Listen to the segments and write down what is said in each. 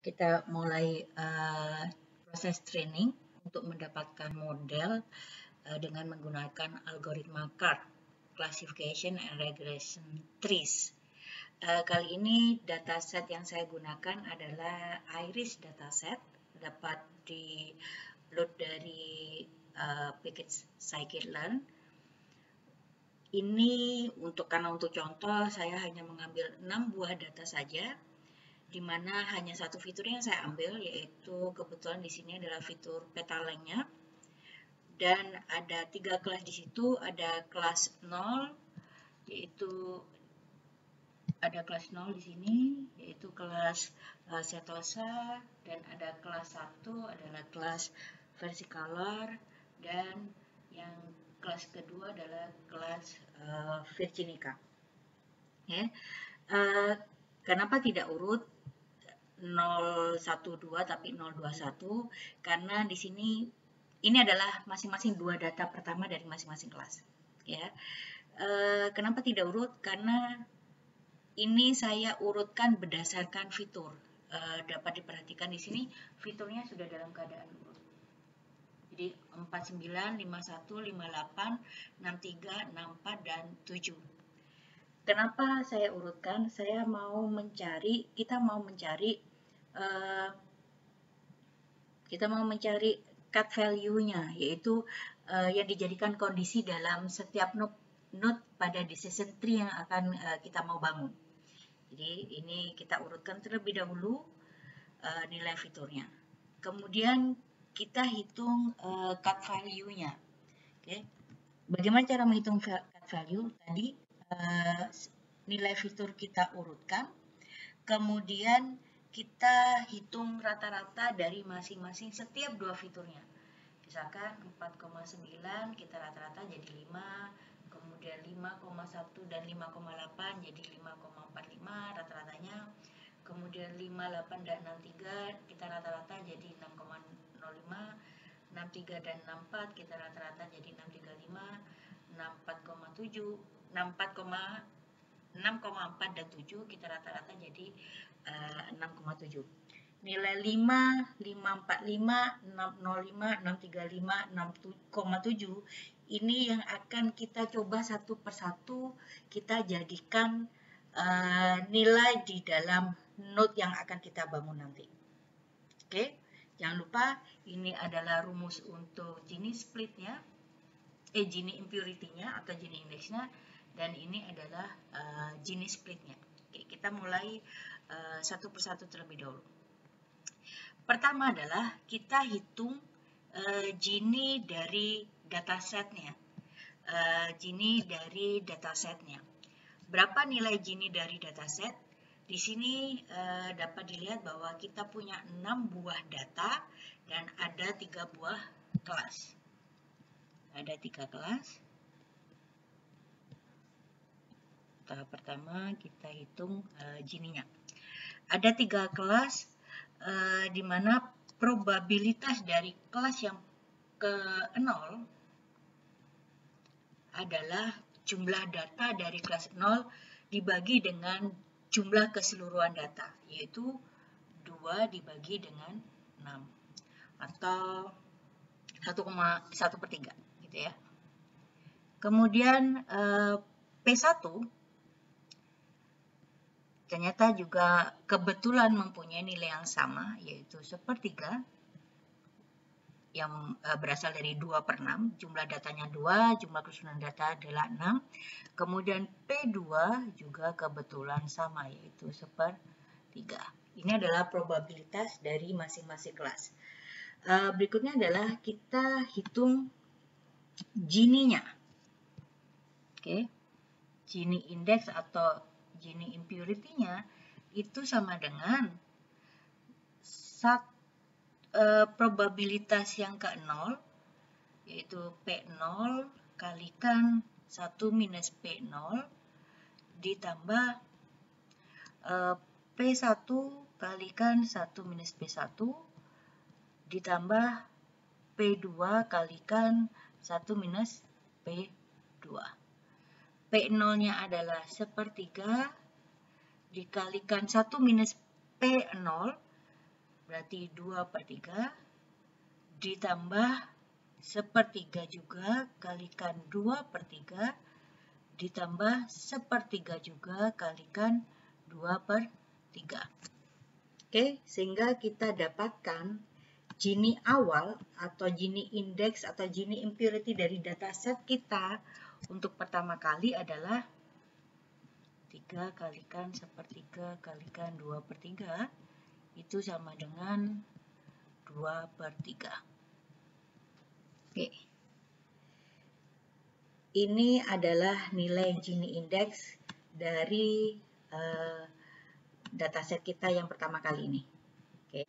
kita mulai uh, proses training untuk mendapatkan model uh, dengan menggunakan algoritma CART, Classification and Regression Trees. Uh, kali ini dataset yang saya gunakan adalah Iris dataset, dapat di load dari uh, package scikit-learn. Ini untuk karena untuk contoh saya hanya mengambil 6 buah data saja di mana hanya satu fitur yang saya ambil yaitu kebetulan di sini adalah fitur petalengnya dan ada tiga kelas di situ ada kelas 0 yaitu ada kelas 0 di sini yaitu kelas uh, setosa dan ada kelas 1 adalah kelas versicolor dan yang kelas kedua adalah kelas uh, virginica. Ya. Uh, kenapa tidak urut? 012 tapi 021 karena di sini ini adalah masing-masing dua data pertama dari masing-masing kelas ya. E, kenapa tidak urut? Karena ini saya urutkan berdasarkan fitur. E, dapat diperhatikan di sini fiturnya sudah dalam keadaan urut. Jadi 49 51 58 63 64 dan 7 Kenapa saya urutkan? Saya mau mencari, kita mau mencari Eh, kita mau mencari cut value-nya, yaitu uh, yang dijadikan kondisi dalam setiap node, pada decision tree yang akan uh, kita mau bangun. Jadi ini kita urutkan terlebih dahulu uh, nilai fiturnya. Kemudian kita hitung uh, cut value-nya. Okay. Bagaimana cara menghitung cut value? Tadi uh, nilai fitur kita urutkan. Kemudian kita hitung rata-rata dari masing-masing setiap dua fiturnya. Misalkan 4,9 kita rata-rata jadi 5, kemudian 5,1 dan 5,8 jadi 5,45 rata-ratanya. Kemudian 58 dan 63 kita rata-rata jadi 6,05, 63 dan 64 kita rata-rata jadi 635, 64,7, 64, 6,4 dan 7 kita rata-rata jadi 6,7. Nilai 5, 545, 605, 635, 6,7 ini yang akan kita coba satu persatu kita jadikan uh, nilai di dalam node yang akan kita bangun nanti. Oke, jangan lupa ini adalah rumus untuk Gini splitnya, eh Gini impurity-nya atau Gini index-nya, dan ini adalah uh, Gini splitnya. Oke, kita mulai Eh, satu persatu terlebih dahulu. Pertama adalah kita hitung uh, Gini dari datasetnya. Uh, Gini dari datasetnya. Berapa nilai Gini dari dataset? Di sini dapat dilihat bahwa kita punya 6 buah data dan ada tiga buah kelas. Ada tiga kelas. Tahap pertama kita hitung uh, Gininya ada tiga kelas uh, di mana probabilitas dari kelas yang ke nol adalah jumlah data dari kelas 0 dibagi dengan jumlah keseluruhan data, yaitu 2 dibagi dengan 6 atau 1,1 per 3 gitu ya. Kemudian eh, P1 ternyata juga kebetulan mempunyai nilai yang sama, yaitu sepertiga, yang uh, berasal dari 2 per 6, jumlah datanya 2, jumlah keseluruhan data adalah 6, kemudian P2 juga kebetulan sama, yaitu sepertiga. Ini adalah probabilitas dari masing-masing kelas. Uh, berikutnya adalah kita hitung Gini-nya. Oke, okay. Gini index atau Gini impurity-nya itu sama dengan sat, e, probabilitas yang ke 0 yaitu P0 kalikan 1 minus P0 ditambah e, P1 kalikan 1 minus P1 ditambah P2 kalikan 1 minus P2. P0-nya adalah sepertiga dikalikan 1 minus P0 berarti 2 per 3 ditambah sepertiga juga kalikan 2 per 3 ditambah sepertiga juga kalikan 2 per 3. Oke, sehingga kita dapatkan Gini awal atau Gini index atau Gini impurity dari dataset kita untuk pertama kali adalah 3 kalikan sepertiga kalikan 2 per 3 itu sama dengan 2 per 3. Oke. Ini adalah nilai Gini Index dari uh, dataset kita yang pertama kali ini. Oke.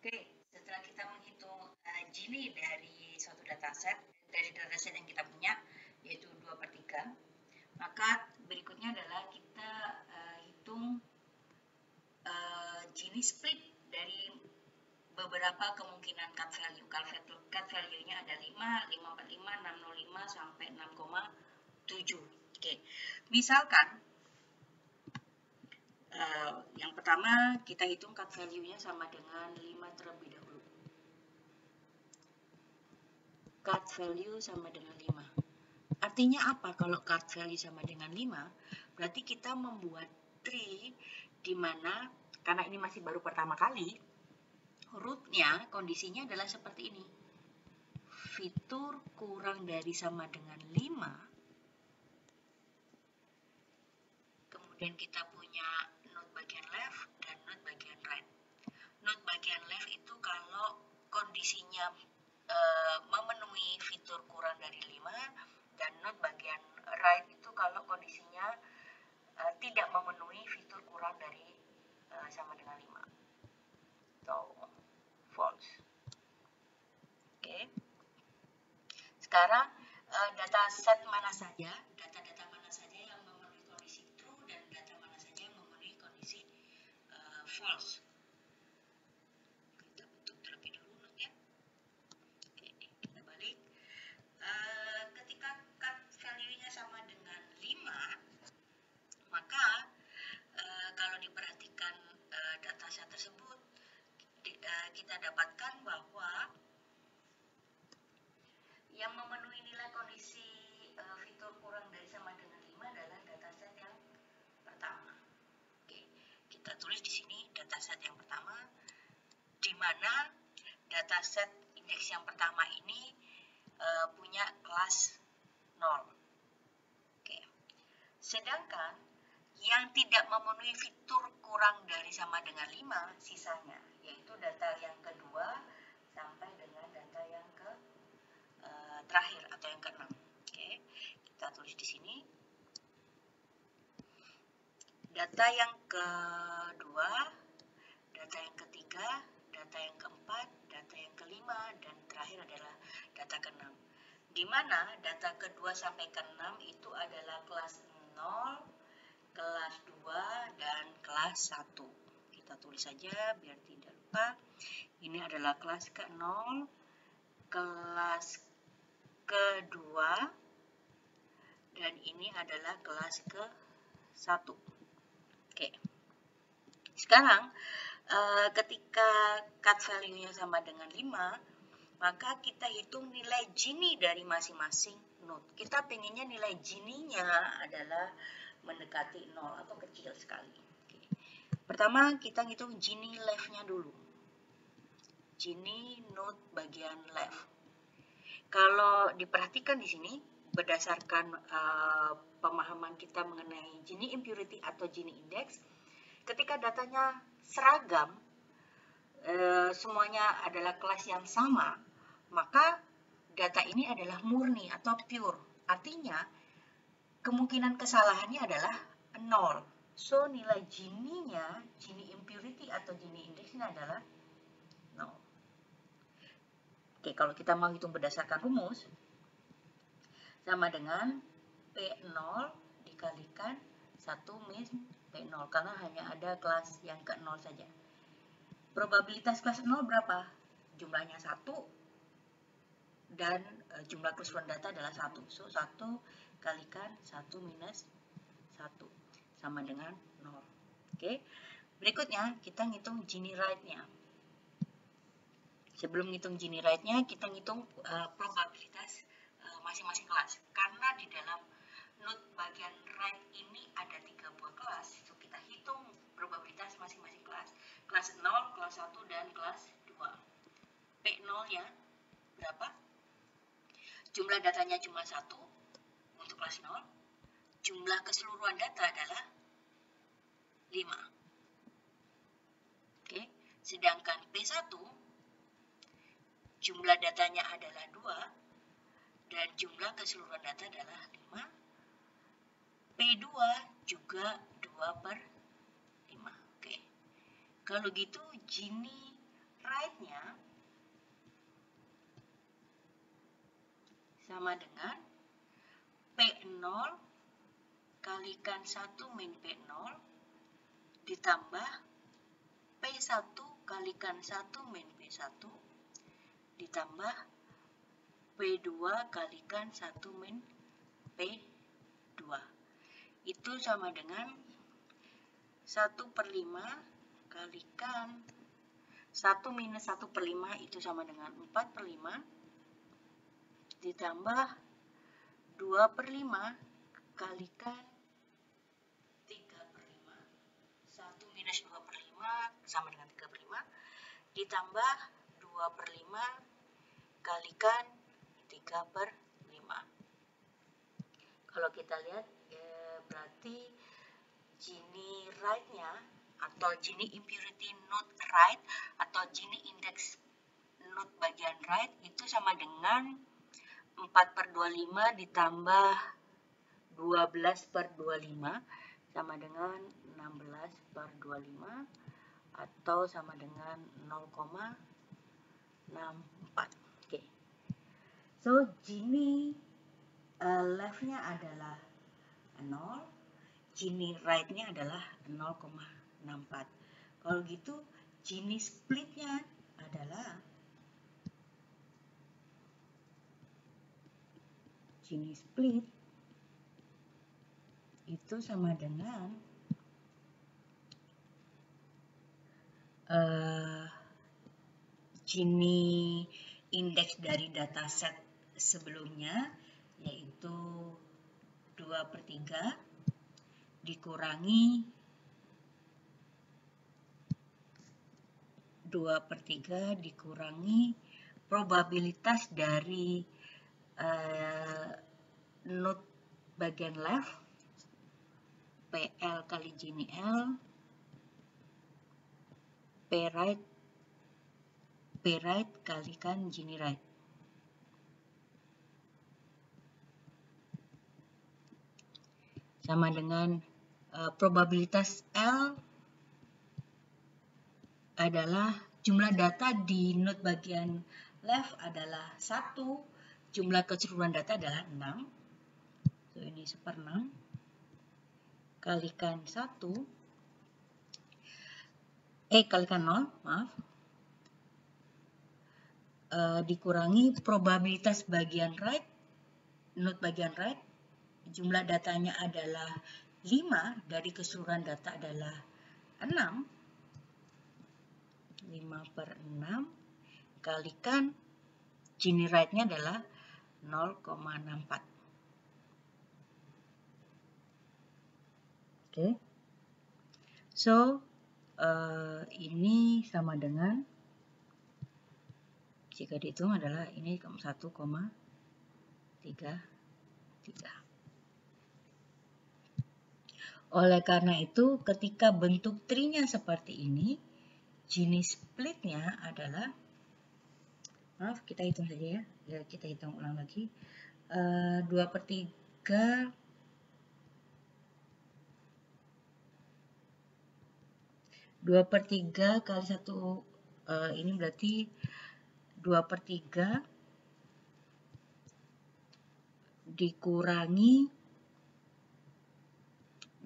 Oke, setelah kita menghitung uh, Gini dari suatu dataset, dari dataset yang kita punya, yaitu 2 per 3, maka berikutnya adalah kita uh, hitung Gini split dari beberapa kemungkinan cut value. Cut value-nya ada 5, 545, 605 sampai 6,7. Oke. Misalkan uh, yang pertama kita hitung cut value-nya sama dengan 5 terlebih dahulu. Cut value sama dengan 5. Artinya apa kalau cut value sama dengan 5? Berarti kita membuat tree di mana karena ini masih baru pertama kali, rootnya kondisinya adalah seperti ini. Fitur kurang dari sama dengan 5. Kemudian kita punya node bagian left dan node bagian right. Node bagian left itu kalau kondisinya e, memenuhi fitur kurang dari 5 dan node bagian right itu kalau kondisinya e, tidak memenuhi fitur kurang dari uh, sama dengan 5 atau false. Oke. Okay. sekarang uh, data set mana saja? Data-data mana saja yang memenuhi kondisi true dan data mana saja yang memenuhi kondisi uh, false kita dapatkan bahwa yang memenuhi nilai kondisi uh, fitur kurang dari sama dengan 5 adalah dataset yang pertama. Oke, kita tulis di sini dataset yang pertama di mana dataset indeks yang pertama ini uh, punya kelas 0. Oke. Sedangkan yang tidak memenuhi fitur kurang dari sama dengan 5 sisanya, yaitu data yang kedua sampai dengan data yang ke uh, terakhir atau yang keenam. Oke, kita tulis di sini. Data yang kedua, data yang ketiga, data yang keempat, data yang kelima, dan terakhir adalah data keenam. Di mana data kedua sampai keenam itu adalah kelas 0, kelas 2 dan kelas 1. Kita tulis saja biar tidak Ini adalah kelas ke-0, kelas ke-2, dan ini adalah kelas ke-1. Oke. Sekarang, eh, ketika cut value-nya sama dengan 5, maka kita hitung nilai Gini dari masing-masing node. Kita pengennya nilai Gini-nya adalah mendekati 0 atau kecil sekali. Oke. Pertama kita ngitung Gini left-nya dulu. Gini node bagian left. Kalau diperhatikan di sini berdasarkan uh, pemahaman kita mengenai Gini impurity atau Gini index, ketika datanya seragam, uh, semuanya adalah kelas yang sama, maka data ini adalah murni atau pure. Artinya kemungkinan kesalahannya adalah 0. So, nilai Gini-nya, Gini impurity atau Gini index-nya adalah 0. Oke, kalau kita mau hitung berdasarkan rumus, sama dengan P0 dikalikan 1 min P0, karena hanya ada kelas yang ke 0 saja. Probabilitas kelas 0 berapa? Jumlahnya 1, dan e, jumlah keseluruhan data adalah 1. So, 1 kalikan 1 minus 1 sama dengan 0. Oke. Berikutnya, kita ngitung Gini Right-nya. Sebelum ngitung Gini Right-nya, kita ngitung uh, probabilitas eh, masing-masing uh, kelas. Karena di dalam node bagian right ini ada tiga buah kelas, so kita hitung probabilitas masing-masing kelas. Kelas 0, kelas 1, dan kelas 2. P0-nya berapa? Jumlah datanya cuma satu untuk kelas 0. Jumlah keseluruhan data adalah 5. Oke, sedangkan P1 jumlah datanya adalah 2 dan jumlah keseluruhan data adalah 5. P2 juga 2 per 5. Oke. Kalau gitu Gini right-nya sama dengan P0 kalikan 1 min P0 ditambah P1 kalikan 1 min P1 ditambah P2 kalikan 1 min P2. Itu sama dengan 1 per 5 kalikan 1 minus 1 per 5 itu sama dengan 4 per 5 ditambah 2 per 5 kalikan sama dengan 3 per 5 ditambah 2 per 5 kalikan 3 per 5 kalau kita lihat ya, berarti Gini right-nya atau Gini impurity node right atau Gini index node bagian right itu sama dengan 4 per 25 ditambah 12 per 25 sama dengan 16 per 25 atau sama dengan 0,64. So, Gini uh, left-nya adalah 0, Gini right-nya adalah 0,64. Kalau gitu, Gini split-nya adalah Gini split itu sama dengan uh, Gini indeks dari dataset sebelumnya yaitu 2 per 3 dikurangi 2 per 3 dikurangi probabilitas dari uh, node bagian left PL kali Gini L P right P right kalikan Gini right. Sama dengan uh, probabilitas L adalah jumlah data di node bagian left adalah 1, jumlah keseluruhan data adalah 6. So, ini seper 6 kalikan 1 E kalikan 0, maaf, e, dikurangi probabilitas bagian right, node bagian right, jumlah datanya adalah 5, dari keseluruhan data adalah 6, 5 per 6, kalikan Gini right-nya adalah 0,64. Oke. Okay. So, uh, ini sama dengan jika dihitung adalah ini 1,33 oleh karena itu ketika bentuk trinya seperti ini jenis splitnya adalah maaf kita hitung saja ya, ya kita hitung ulang lagi. Uh, eh, 2 per 3 2 per 3 kali 1 uh, ini berarti 2 per 3 dikurangi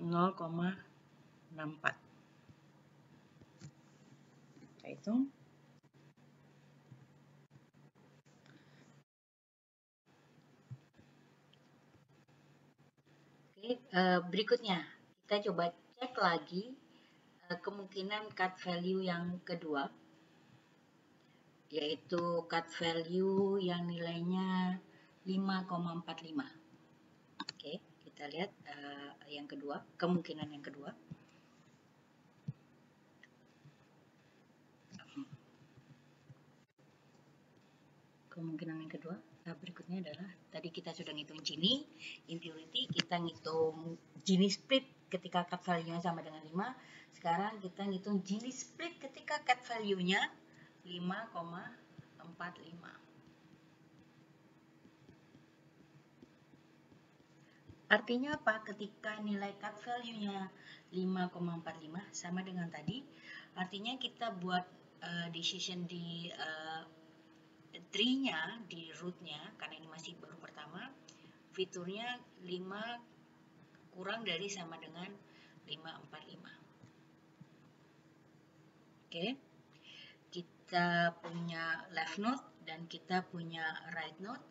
0,64 kita hitung. Oke, uh, berikutnya. Kita coba cek lagi kemungkinan cut value yang kedua yaitu cut value yang nilainya 5,45 oke kita lihat uh, yang kedua kemungkinan yang kedua. Kemungkinan yang kedua nah berikutnya adalah tadi kita sudah ngitung Gini impurity kita ngitung Gini split ketika cut value-nya sama dengan 5 sekarang kita ngitung Gini split ketika cut value-nya 5,45 Artinya apa? Ketika nilai cut value-nya 5,45 sama dengan tadi, artinya kita buat uh, decision di uh, tree-nya, di root-nya, karena ini masih baru pertama, fiturnya 5 kurang dari sama dengan 545. Oke, kita punya left node dan kita punya right node.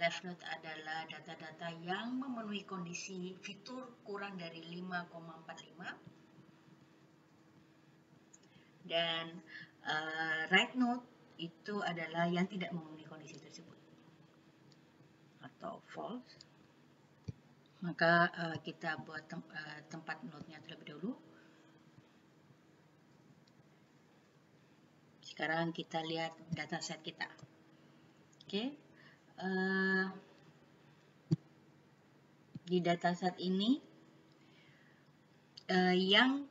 Left node adalah data-data yang memenuhi kondisi fitur kurang dari 5,45 dan uh, right node itu adalah yang tidak memenuhi kondisi tersebut. Atau false. Maka uh, kita buat tem uh, tempat node-nya terlebih dahulu. Sekarang kita lihat dataset kita. Oke? okay. Uh, di dataset ini uh, yang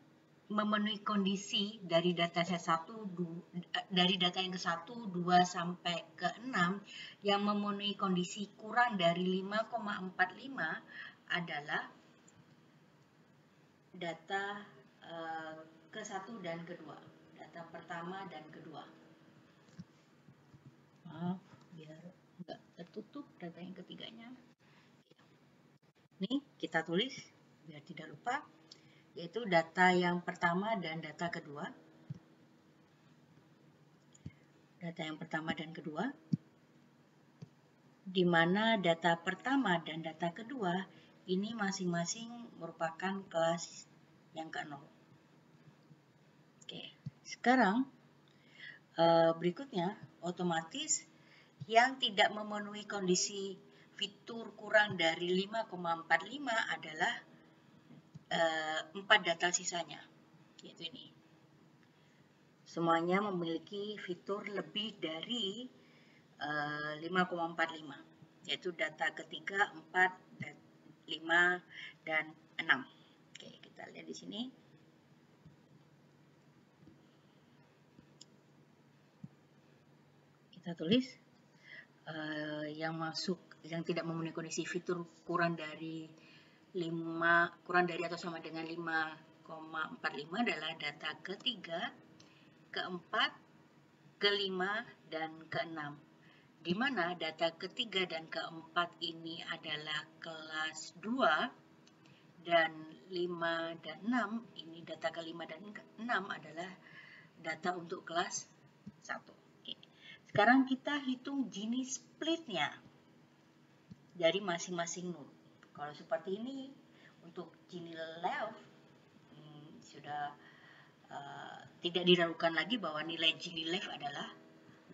memenuhi kondisi dari data set 1 dari data yang ke-1, 2 sampai ke 6 yang memenuhi kondisi kurang dari 5,45 adalah data uh, ke-1 dan ke-2. Data pertama dan kedua. Maaf, biar tertutup data yang ketiganya. Nih, kita tulis biar tidak lupa yaitu data yang pertama dan data kedua. Data yang pertama dan kedua, di mana data pertama dan data kedua ini masing-masing merupakan kelas yang ke-0. Oke, sekarang eh, berikutnya otomatis yang tidak memenuhi kondisi fitur kurang dari 5,45 adalah uh, empat data sisanya, yaitu ini. Semuanya memiliki fitur lebih dari uh, eh, 5,45, yaitu data ketiga, 4, 5, dan 6. Oke, kita lihat di sini. Kita tulis uh, yang masuk, yang tidak memenuhi kondisi fitur kurang dari 5 kurang dari atau sama dengan 5,45 adalah data ketiga, keempat, kelima, dan keenam. Di mana data ketiga dan keempat ini adalah kelas 2 dan 5 dan 6 ini data kelima dan keenam adalah data untuk kelas 1. Sekarang kita hitung jenis splitnya dari masing-masing node. Kalau seperti ini untuk Gini left hmm, sudah uh, tidak diragukan lagi bahwa nilai Gini left adalah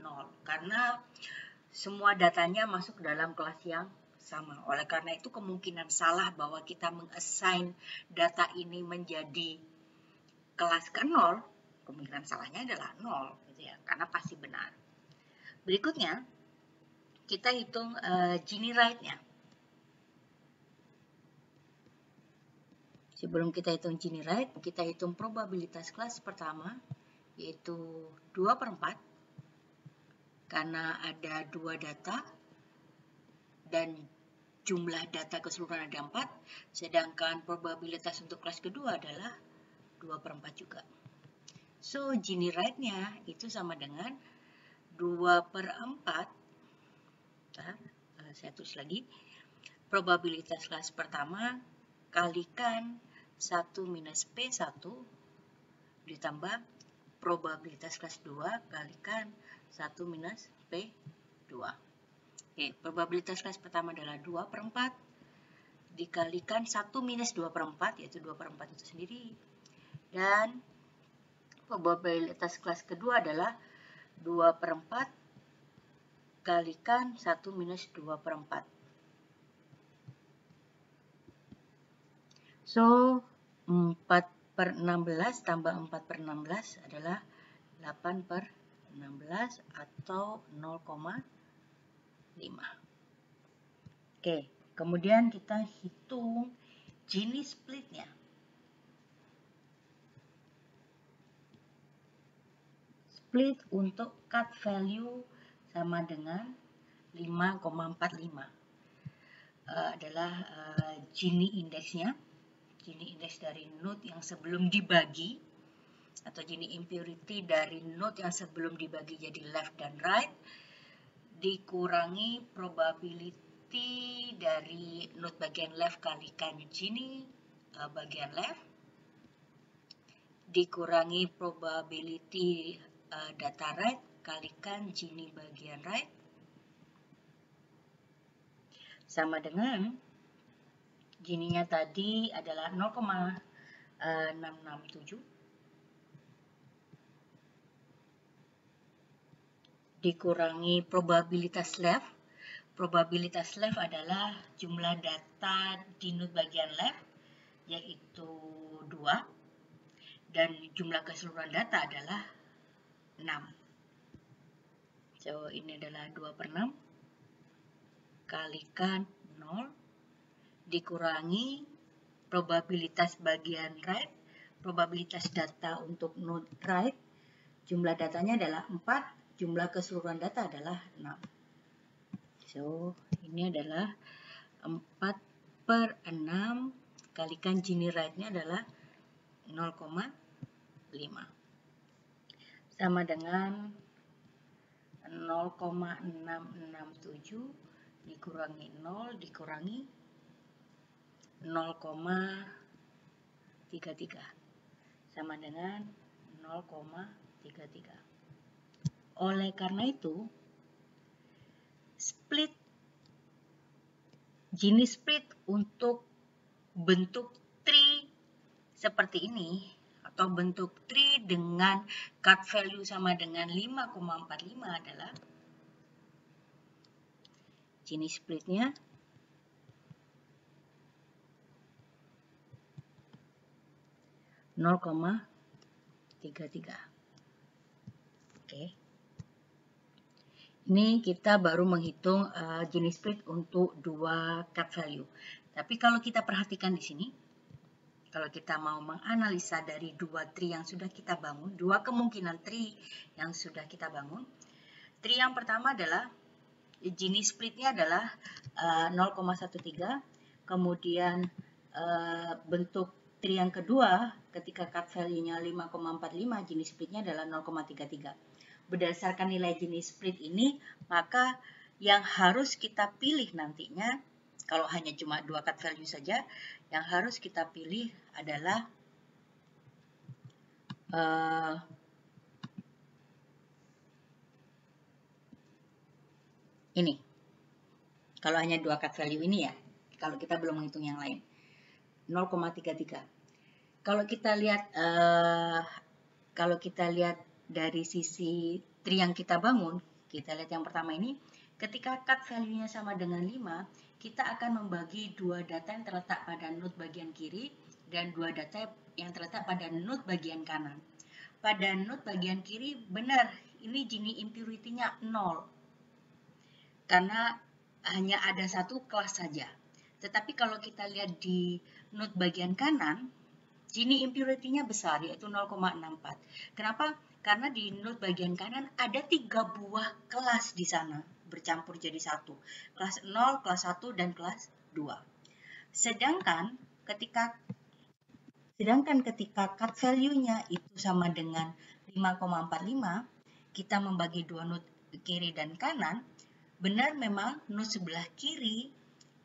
0 karena semua datanya masuk dalam kelas yang sama. Oleh karena itu kemungkinan salah bahwa kita mengassign data ini menjadi kelas ke 0, kemungkinan salahnya adalah 0 gitu ya, karena pasti benar. Berikutnya kita hitung uh, Gini right-nya. Sebelum kita hitung Gini right, kita hitung probabilitas kelas pertama, yaitu 2 per 4, karena ada dua data, dan jumlah data keseluruhan ada 4, sedangkan probabilitas untuk kelas kedua adalah 2 per 4 juga. So, Gini right-nya itu sama dengan 2 per 4, Bentar, eh, saya tulis lagi, probabilitas kelas pertama kalikan 1 minus P1 ditambah probabilitas kelas 2 kalikan 1 minus P2. Oke, probabilitas kelas pertama adalah 2 per 4 dikalikan 1 minus 2 per 4, yaitu 2 per 4 itu sendiri. Dan probabilitas kelas kedua adalah 2 per 4 kalikan 1 minus 2 per 4. So, 4 per 16 tambah 4 per 16 adalah 8 per 16 atau 0,5. Oke, kemudian kita hitung jenis splitnya. Split untuk cut value sama dengan 5,45 uh, eh, adalah uh, Gini indeksnya. Gini indeks dari node yang sebelum dibagi atau Gini impurity dari node yang sebelum dibagi jadi left dan right dikurangi probability dari node bagian left kalikan Gini uh, bagian left dikurangi probability uh, data right kalikan Gini bagian right. Sama dengan Gininya tadi adalah 0,667 dikurangi probabilitas left. Probabilitas left adalah jumlah data di node bagian left yaitu 2 dan jumlah keseluruhan data adalah 6. So, ini adalah 2 per 6 kalikan 0 dikurangi probabilitas bagian right, probabilitas data untuk node right, jumlah datanya adalah 4, jumlah keseluruhan data adalah 6. So, ini adalah 4 per 6 kalikan Gini right-nya adalah 0,5. Sama dengan 0,667 dikurangi 0 dikurangi 0,33 sama dengan 0,33. Oleh karena itu, split jenis split untuk bentuk tree seperti ini atau bentuk tree dengan cut value sama dengan 5,45 adalah jenis splitnya 0,33. Oke. Ini kita baru menghitung uh, jenis split untuk dua cut value. Tapi kalau kita perhatikan di sini, kalau kita mau menganalisa dari dua tree yang sudah kita bangun, dua kemungkinan tree yang sudah kita bangun, tree yang pertama adalah jenis splitnya adalah uh, 0,13, kemudian uh, bentuk Tree yang kedua, ketika cut value-nya 5,45, jenis splitnya adalah 0,33. Berdasarkan nilai jenis split ini, maka yang harus kita pilih nantinya, kalau hanya cuma dua cut value saja, yang harus kita pilih adalah uh, ini. Kalau hanya dua cut value ini ya, kalau kita belum menghitung yang lain. 0,33. Kalau kita lihat uh, kalau kita lihat dari sisi tree yang kita bangun, kita lihat yang pertama ini, ketika cut value-nya sama dengan 5, kita akan membagi dua data yang terletak pada node bagian kiri dan dua data yang terletak pada node bagian kanan. Pada node bagian kiri, benar, ini Gini impurity-nya 0. Karena hanya ada satu kelas saja. Tetapi kalau kita lihat di node bagian kanan, Gini impurity-nya besar, yaitu 0,64. Kenapa? Karena di node bagian kanan ada tiga buah kelas di sana, bercampur jadi satu. Kelas 0, kelas 1, dan kelas 2. Sedangkan ketika sedangkan ketika cut value-nya itu sama dengan 5,45, kita membagi dua node kiri dan kanan, benar memang node sebelah kiri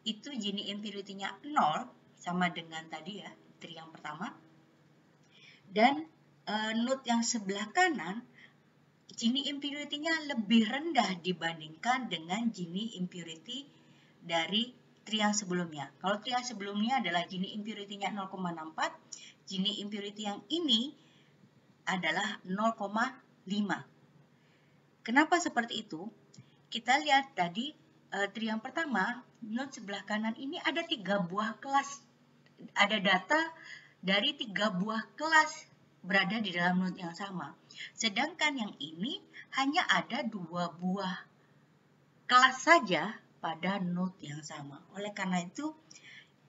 itu Gini impurity-nya 0 sama dengan tadi ya, tree yang pertama. Dan e, node yang sebelah kanan Gini impurity-nya lebih rendah dibandingkan dengan Gini impurity dari yang sebelumnya. Kalau yang sebelumnya adalah Gini impurity-nya 0,64, Gini impurity yang ini adalah 0,5. Kenapa seperti itu? Kita lihat tadi tri yang pertama, node sebelah kanan ini ada tiga buah kelas. Ada data dari tiga buah kelas berada di dalam node yang sama. Sedangkan yang ini hanya ada dua buah kelas saja pada node yang sama. Oleh karena itu,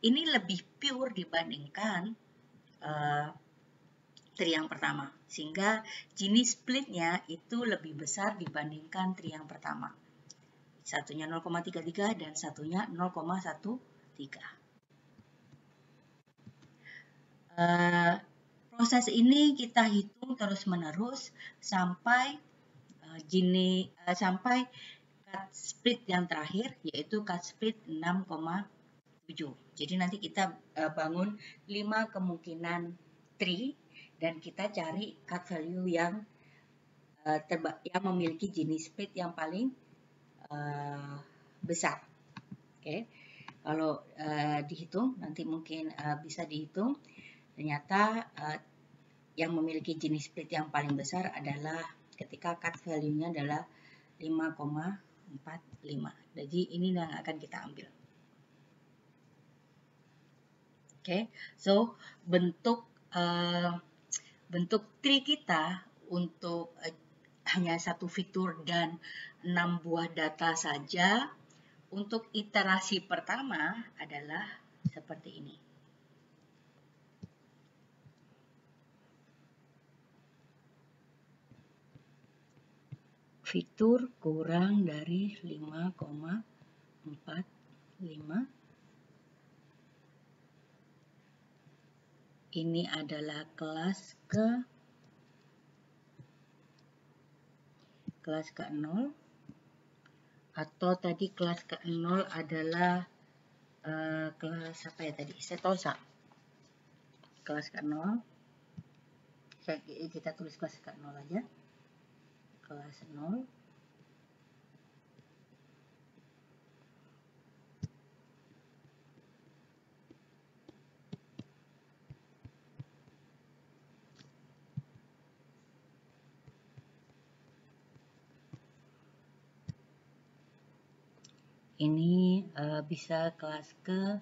ini lebih pure dibandingkan uh, tri yang pertama. Sehingga jenis splitnya itu lebih besar dibandingkan tri yang pertama. Satunya 0,33 dan satunya 0,13. Uh, proses ini kita hitung terus-menerus sampai uh, gini uh, sampai cut split yang terakhir yaitu cut split 6,7. Jadi nanti kita uh, bangun 5 kemungkinan tree dan kita cari cut value yang uh, terba yang memiliki jenis split yang paling besar. Oke. Okay. Kalau dihitung nanti mungkin bisa dihitung ternyata uh, yang memiliki jenis split yang paling besar adalah ketika cut value-nya adalah 5,45. Jadi ini yang akan kita ambil. Oke, okay. so bentuk uh, bentuk tree kita untuk uh, hanya satu fitur dan enam buah data saja untuk iterasi pertama adalah seperti ini. Fitur kurang dari 5,45 ini adalah kelas ke kelas ke 0 atau tadi kelas ke 0 adalah uh, kelas apa ya tadi? Setosa. Kelas ke 0 kita tulis kelas ke 0 aja kelas 0 ini uh, bisa kelas ke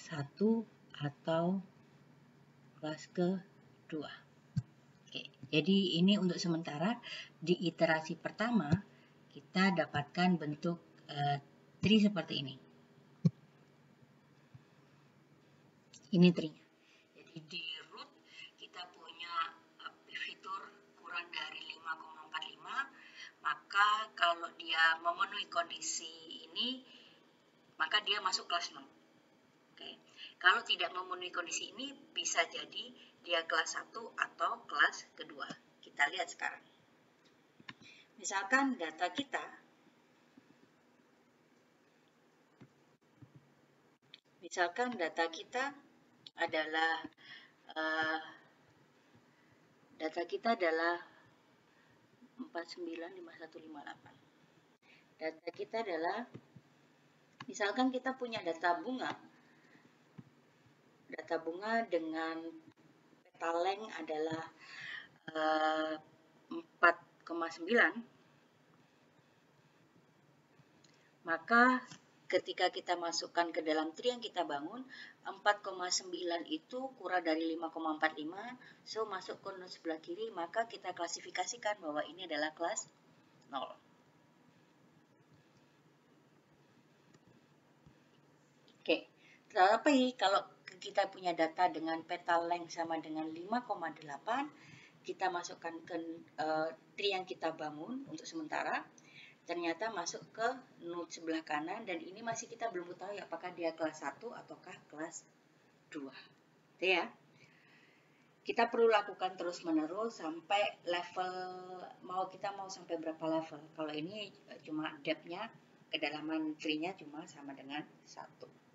1 atau kelas ke 2 jadi ini untuk sementara di iterasi pertama kita dapatkan bentuk uh, tree seperti ini. Ini tree. Jadi di root kita punya uh, fitur kurang dari 5,45 maka kalau dia memenuhi kondisi ini, maka dia masuk kelas 0. Oke. Kalau tidak memenuhi kondisi ini, bisa jadi dia kelas 1 atau kelas kedua. Kita lihat sekarang. Misalkan data kita Misalkan data kita adalah uh, data kita adalah 495158 data kita adalah misalkan kita punya data bunga data bunga dengan petaleng adalah uh, eh, 4,9 maka ketika kita masukkan ke dalam tree yang kita bangun 4,9 itu kurang dari 5,45 so masuk ke sebelah kiri maka kita klasifikasikan bahwa ini adalah kelas 0 Tetapi kalau kita punya data dengan peta length sama dengan 5,8, kita masukkan ke uh, tree yang kita bangun untuk sementara, ternyata masuk ke node sebelah kanan dan ini masih kita belum tahu ya apakah dia kelas 1 ataukah kelas 2. Itu ya. Kita perlu lakukan terus-menerus sampai level mau kita mau sampai berapa level. Kalau ini cuma depth-nya kedalaman tree-nya cuma sama dengan 1.